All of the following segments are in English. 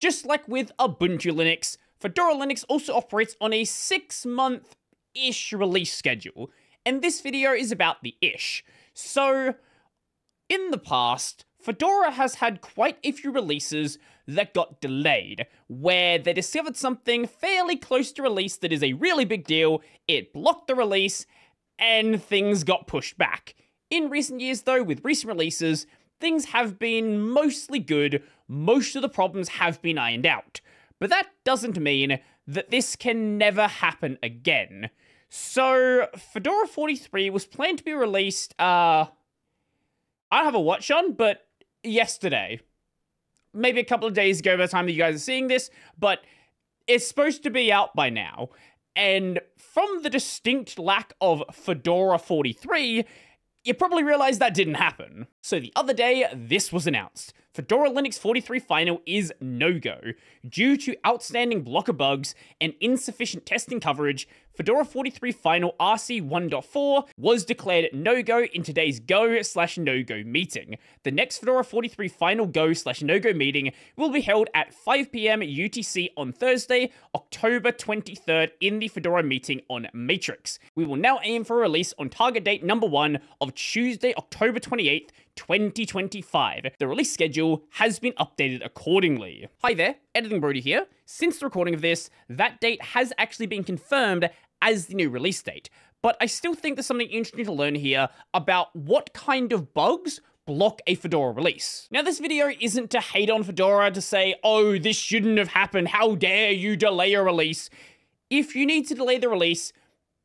Just like with Ubuntu Linux, Fedora Linux also operates on a six month ish release schedule, and this video is about the ish. So, in the past, Fedora has had quite a few releases that got delayed, where they discovered something fairly close to release that is a really big deal, it blocked the release, and things got pushed back. In recent years, though, with recent releases, things have been mostly good, most of the problems have been ironed out. But that doesn't mean that this can never happen again. So, Fedora 43 was planned to be released, uh, I don't have a watch on, but yesterday. Maybe a couple of days ago by the time that you guys are seeing this, but it's supposed to be out by now. And from the distinct lack of Fedora 43, you probably realize that didn't happen. So the other day, this was announced. Fedora Linux 43 Final is no-go. Due to outstanding blocker bugs and insufficient testing coverage, Fedora 43 Final RC 1.4 was declared no-go in today's go slash no-go meeting. The next Fedora 43 Final go slash no-go meeting will be held at 5pm UTC on Thursday, October 23rd in the Fedora meeting on Matrix. We will now aim for a release on target date number 1 of Tuesday, October 28th, 2025. The release schedule has been updated accordingly. Hi there, Editing Brodie here. Since the recording of this, that date has actually been confirmed as the new release date. But I still think there's something interesting to learn here about what kind of bugs block a Fedora release. Now, this video isn't to hate on Fedora to say, oh, this shouldn't have happened, how dare you delay a release. If you need to delay the release,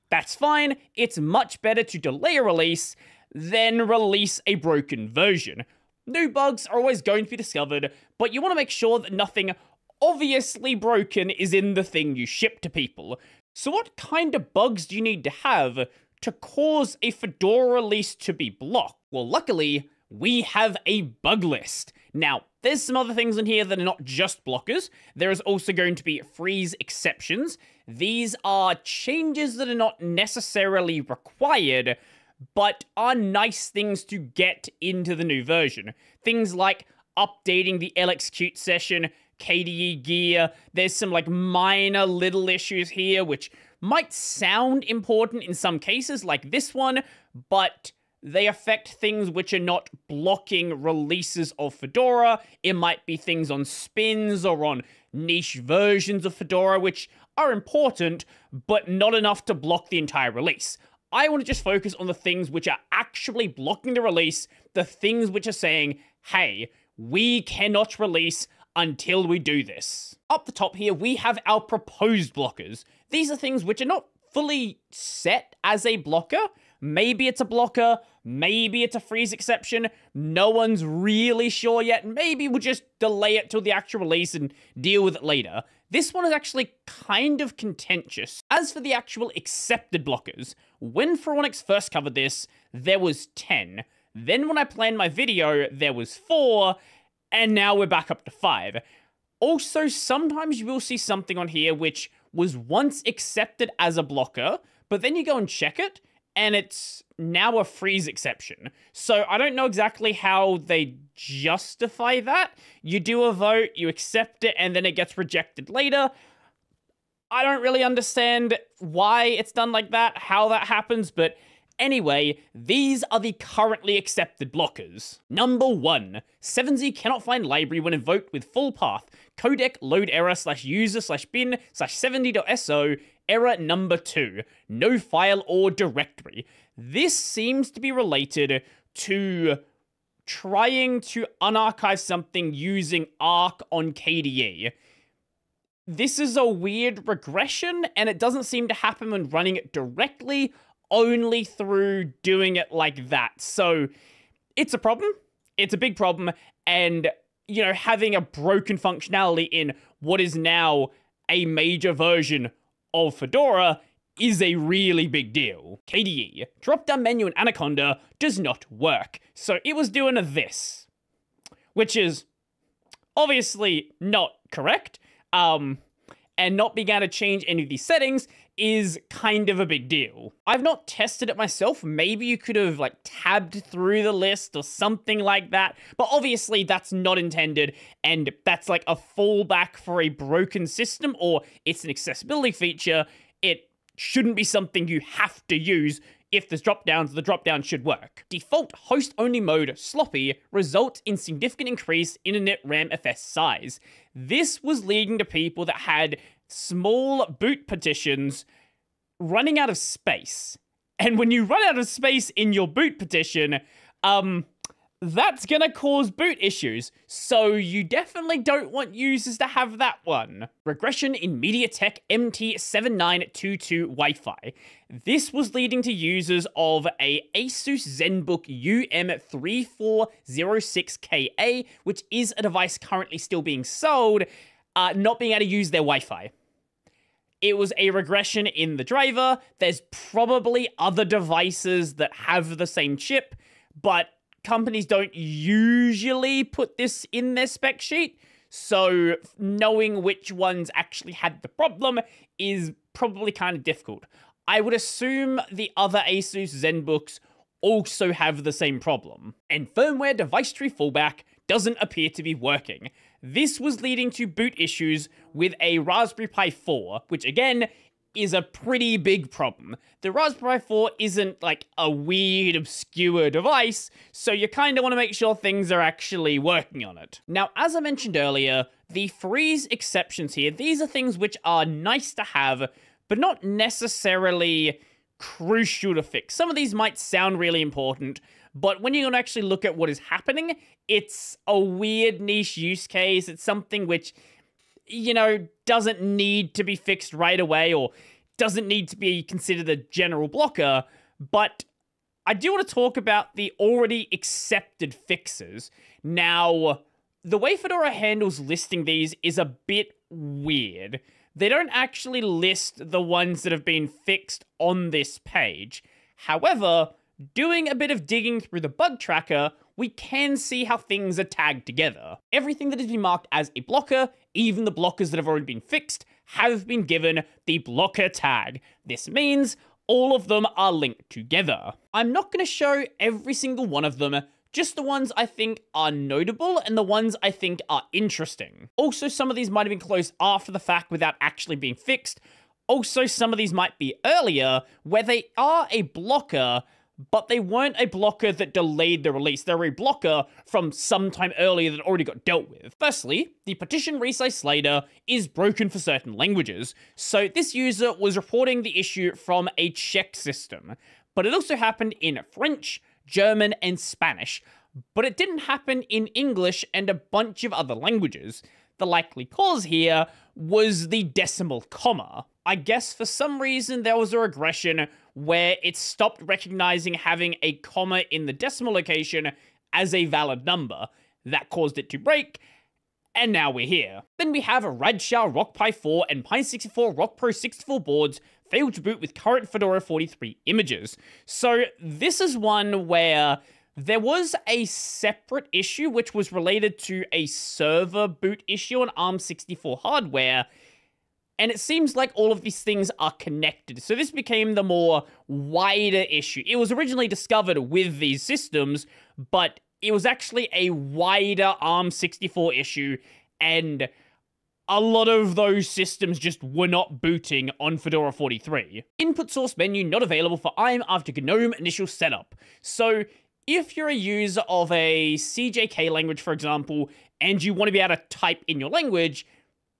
that's fine. It's much better to delay a release than release a broken version. New bugs are always going to be discovered, but you want to make sure that nothing obviously broken is in the thing you ship to people. So what kind of bugs do you need to have to cause a Fedora release to be blocked? Well, luckily, we have a bug list. Now, there's some other things in here that are not just blockers. There is also going to be freeze exceptions. These are changes that are not necessarily required, but are nice things to get into the new version. Things like updating the LXQt session, KDE gear. There's some like minor little issues here which might sound important in some cases like this one, but they affect things which are not blocking releases of Fedora. It might be things on spins or on niche versions of Fedora which are important, but not enough to block the entire release. I want to just focus on the things which are actually blocking the release, the things which are saying, hey, we cannot release until we do this. Up the top here, we have our proposed blockers. These are things which are not fully set as a blocker. Maybe it's a blocker, maybe it's a freeze exception. No one's really sure yet. Maybe we'll just delay it till the actual release and deal with it later. This one is actually kind of contentious. As for the actual accepted blockers, when Phoronix first covered this, there was 10. Then when I planned my video, there was 4, and now we're back up to 5. Also, sometimes you will see something on here which was once accepted as a blocker, but then you go and check it, and it's now a freeze exception. So I don't know exactly how they justify that. You do a vote, you accept it, and then it gets rejected later. I don't really understand why it's done like that, how that happens, but Anyway, these are the currently accepted blockers. Number 1. 7z cannot find library when invoked with full path. Codec load error slash user slash bin slash 7z.so error number 2. No file or directory. This seems to be related to trying to unarchive something using Ark on KDE. This is a weird regression, and it doesn't seem to happen when running it directly only through doing it like that. So it's a problem. It's a big problem. And, you know, having a broken functionality in what is now a major version of Fedora is a really big deal. KDE, drop down menu in Anaconda does not work. So it was doing this, which is obviously not correct. Um, and not being able to change any of these settings is kind of a big deal. I've not tested it myself. Maybe you could have like tabbed through the list or something like that. But obviously that's not intended and that's like a fallback for a broken system or it's an accessibility feature. It shouldn't be something you have to use if there's drop downs, the drop down should work. Default host only mode sloppy results in significant increase in initramfs size. This was leading to people that had small boot partitions running out of space. And when you run out of space in your boot partition, um, that's gonna cause boot issues, so you definitely don't want users to have that one. Regression in MediaTek MT7922 Wi-Fi. This was leading to users of a Asus ZenBook UM3406KA, which is a device currently still being sold, uh, not being able to use their Wi-Fi. It was a regression in the driver. There's probably other devices that have the same chip, but companies don't usually put this in their spec sheet. So knowing which ones actually had the problem is probably kind of difficult. I would assume the other Asus ZenBooks also have the same problem. And firmware device tree fallback doesn't appear to be working. This was leading to boot issues with a Raspberry Pi 4, which again is a pretty big problem. The Raspberry Pi 4 isn't like a weird, obscure device, so you kind of want to make sure things are actually working on it. Now, as I mentioned earlier, the freeze exceptions here, these are things which are nice to have, but not necessarily crucial to fix. Some of these might sound really important, but when you're going to actually look at what is happening, it's a weird niche use case. It's something which you know, doesn't need to be fixed right away or doesn't need to be considered a general blocker, but I do want to talk about the already accepted fixes. Now, the way Fedora handles listing these is a bit weird. They don't actually list the ones that have been fixed on this page. However, doing a bit of digging through the bug tracker, we can see how things are tagged together. Everything that has been marked as a blocker, even the blockers that have already been fixed, have been given the blocker tag. This means all of them are linked together. I'm not going to show every single one of them, just the ones I think are notable and the ones I think are interesting. Also, some of these might have been closed after the fact without actually being fixed. Also, some of these might be earlier, where they are a blocker, but they weren't a blocker that delayed the release. They're a blocker from some time earlier that already got dealt with. Firstly, the partition resize slider is broken for certain languages, so this user was reporting the issue from a Czech system, but it also happened in French, German, and Spanish, but it didn't happen in English and a bunch of other languages. The likely cause here was the decimal comma. I guess for some reason there was a regression where it stopped recognizing having a comma in the decimal location as a valid number. That caused it to break, and now we're here. Then we have a Radxa Rock Pi 4 and Pine64 Rock Pro 64 boards failed to boot with current Fedora 43 images. So this is one where there was a separate issue which was related to a server boot issue on ARM64 hardware and it seems like all of these things are connected. So this became the more wider issue. It was originally discovered with these systems, but it was actually a wider ARM64 issue, and a lot of those systems just were not booting on Fedora 43. Input source menu not available for IAM after GNOME initial setup. So if you're a user of a CJK language, for example, and you want to be able to type in your language,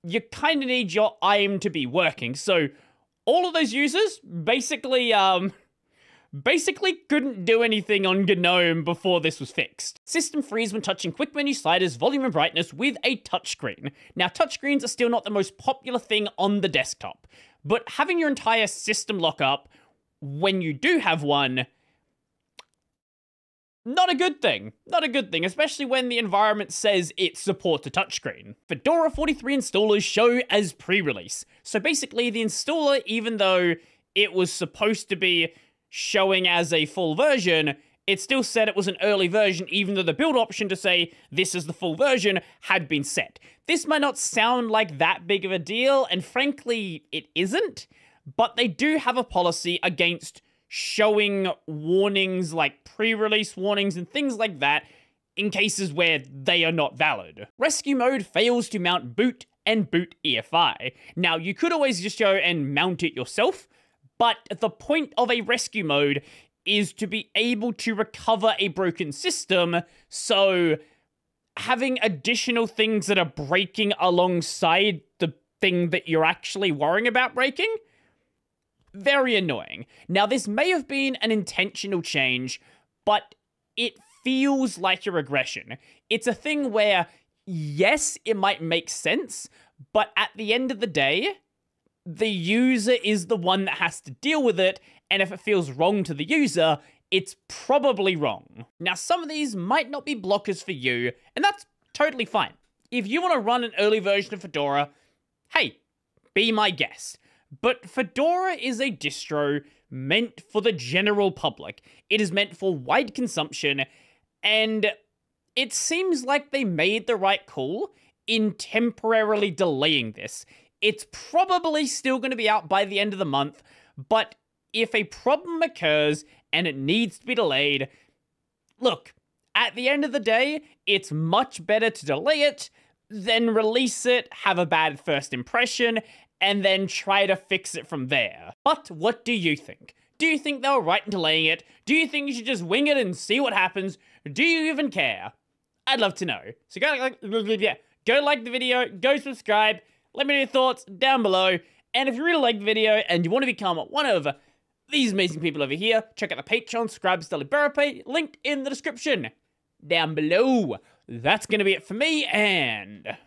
you kind of need your IAM to be working. So all of those users basically, um, basically couldn't do anything on GNOME before this was fixed. System freeze when touching quick menu sliders, volume and brightness with a touchscreen. Now, touchscreens are still not the most popular thing on the desktop, but having your entire system lock up when you do have one not a good thing. Not a good thing, especially when the environment says it supports a touchscreen. Fedora 43 installers show as pre-release. So basically, the installer, even though it was supposed to be showing as a full version, it still said it was an early version, even though the build option to say this is the full version had been set. This might not sound like that big of a deal, and frankly, it isn't, but they do have a policy against showing warnings like pre release warnings and things like that in cases where they are not valid. Rescue mode fails to mount boot and boot EFI. Now, you could always just go and mount it yourself, but the point of a rescue mode is to be able to recover a broken system, so having additional things that are breaking alongside the thing that you're actually worrying about breaking, very annoying. Now, this may have been an intentional change, but it feels like a regression. It's a thing where, yes, it might make sense, but at the end of the day, the user is the one that has to deal with it, and if it feels wrong to the user, it's probably wrong. Now, some of these might not be blockers for you, and that's totally fine. If you want to run an early version of Fedora, hey, be my guest. But Fedora is a distro meant for the general public. It is meant for wide consumption, and it seems like they made the right call in temporarily delaying this. It's probably still going to be out by the end of the month, but if a problem occurs and it needs to be delayed, look, at the end of the day, it's much better to delay it than release it, have a bad first impression, and then try to fix it from there. But what do you think? Do you think they were right in delaying it? Do you think you should just wing it and see what happens? Do you even care? I'd love to know. So go like, yeah, go like the video, go subscribe, let me know your thoughts down below. And if you really like the video and you want to become one of these amazing people over here, check out the Patreon, subscribe to Liberapay, linked in the description down below. That's going to be it for me, and...